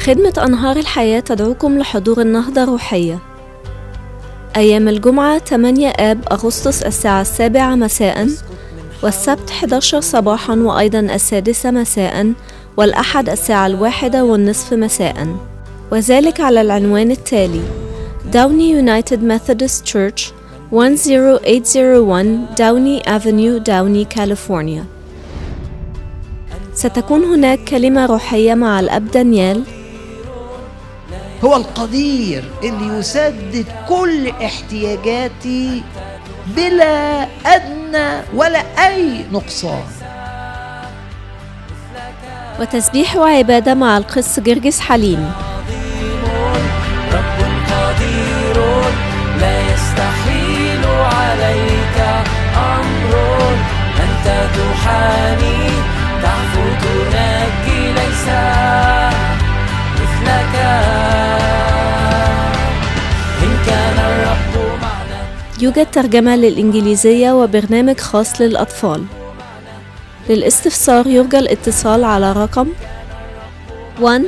خدمة أنهار الحياة تدعوكم لحضور النهضة الروحية أيام الجمعة 8 آب أغسطس الساعة السابعة مساء والسبت 11 صباحا وأيضا السادسة مساء والأحد الساعة الواحدة والنصف مساء. وذلك على العنوان التالي Downey United Methodist Church 10801 Downey Avenue Downey California ستكون هناك كلمة روحية مع الأب دانيال هو القدير اللي يسدد كل احتياجاتي بلا أدنى ولا أي نقصان. وتسبيح وعبادة مع القس جرجس حليم. يوجد ترجمة للإنجليزية وبرنامج خاص للأطفال. للاستفسار يرجى الاتصال على رقم 1